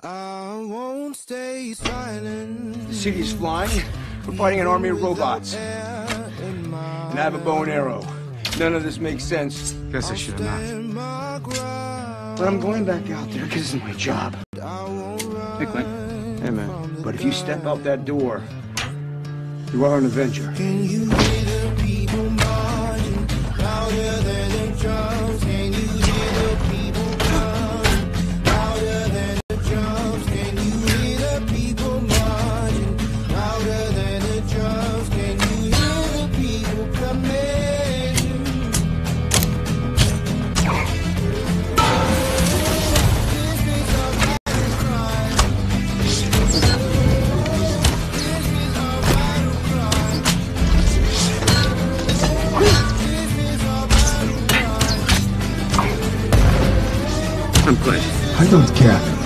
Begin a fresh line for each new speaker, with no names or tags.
I won't stay silent.
The city is flying. We're fighting an army of robots. And I have a bow and arrow. None of this makes sense.
Guess I should have not.
But I'm going back out there because it's my job.
Hey, Clint.
Hey, man. But if you step out that door, you are an Avenger.
I'm Clint.
I don't care.